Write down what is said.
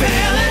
feeling